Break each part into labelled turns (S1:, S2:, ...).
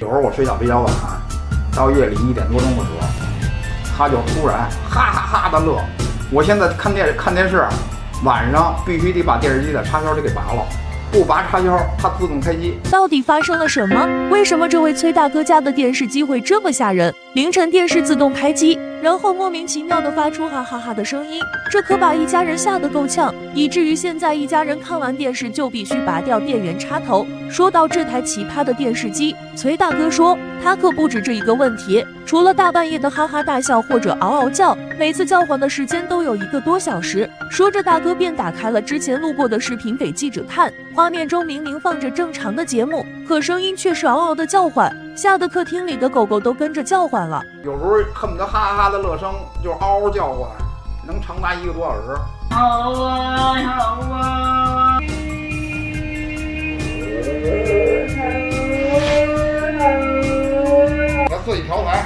S1: 有时候我睡觉比较晚，到夜里一点多钟的时候，他就突然哈哈哈的乐。我现在看电看电视，晚上必须得把电视机的插销得给拔了，不拔插销它自动开机。
S2: 到底发生了什么？为什么这位崔大哥家的电视机会这么吓人？凌晨电视自动开机。然后莫名其妙的发出哈哈哈的声音，这可把一家人吓得够呛，以至于现在一家人看完电视就必须拔掉电源插头。说到这台奇葩的电视机，崔大哥说他可不止这一个问题，除了大半夜的哈哈大笑或者嗷嗷叫，每次叫唤的时间都有一个多小时。说着，大哥便打开了之前录过的视频给记者看，画面中明明放着正常的节目，可声音却是嗷嗷的叫唤。吓得客厅里的狗狗都跟着叫唤了，
S1: 有时候恨不得哈哈哈的乐声就嗷嗷叫唤，能长达一个多小时。好啊，好啊！要自己调台，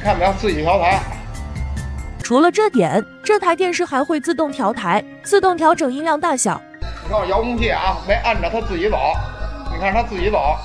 S1: 看没有？自己调台。
S2: 除了这点，这台电视还会自动调台，自动调整音量大小。
S1: 你看我遥控器啊，没按着它自己走，你看它自己走。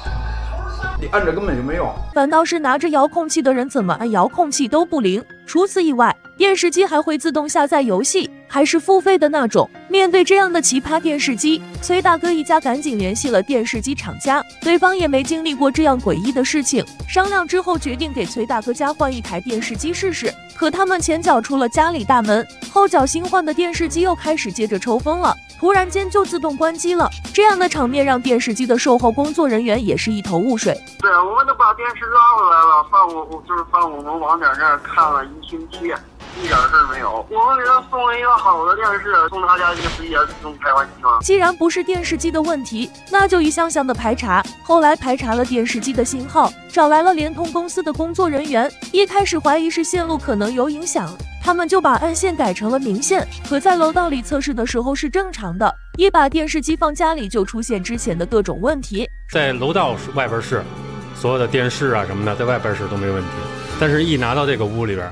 S1: 你按着根本就没用，
S2: 反倒是拿着遥控器的人怎么按遥控器都不灵。除此以外，电视机还会自动下载游戏，还是付费的那种。面对这样的奇葩电视机，崔大哥一家赶紧联系了电视机厂家，对方也没经历过这样诡异的事情。商量之后，决定给崔大哥家换一台电视机试试。可他们前脚出了家里大门，后脚新换的电视机又开始接着抽风了。突然间就自动关机了，这样的场面让电视机的售后工作人员也是一头雾水。
S3: 对，我们都把电视拉回来了，放我就是放我们网点那儿看了一星期，一点事儿没有。我们给他送了一个好的电视，送他家也直接自动开关机吗。
S2: 既然不是电视机的问题，那就一项项的排查。后来排查了电视机的信号，找来了联通公司的工作人员，一开始怀疑是线路可能有影响。他们就把暗线改成了明线，可在楼道里测试的时候是正常的。一把电视机放家里就出现之前的各种问题，
S4: 在楼道外边是所有的电视啊什么的，在外边是都没问题，但是一拿到这个屋里边。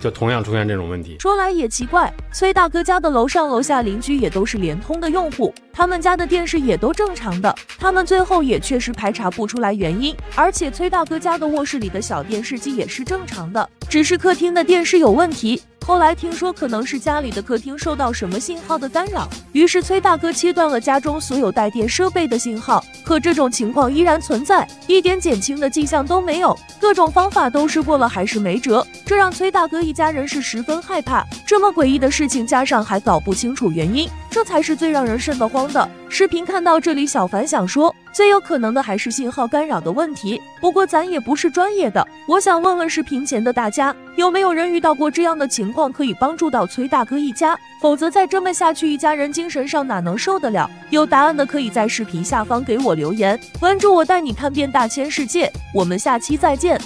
S4: 就同样出现这种问题。
S2: 说来也奇怪，崔大哥家的楼上楼下邻居也都是联通的用户，他们家的电视也都正常的，他们最后也确实排查不出来原因。而且崔大哥家的卧室里的小电视机也是正常的，只是客厅的电视有问题。后来听说可能是家里的客厅受到什么信号的干扰，于是崔大哥切断了家中所有带电设备的信号。可这种情况依然存在，一点减轻的迹象都没有，各种方法都试过了还是没辙，这让崔大哥一家人是十分害怕。这么诡异的事情，加上还搞不清楚原因，这才是最让人瘆得慌的。视频看到这里，小凡想说。最有可能的还是信号干扰的问题。不过咱也不是专业的，我想问问视频前的大家，有没有人遇到过这样的情况，可以帮助到崔大哥一家？否则再这么下去，一家人精神上哪能受得了？有答案的可以在视频下方给我留言，关注我，带你看遍大千世界。我们下期再见。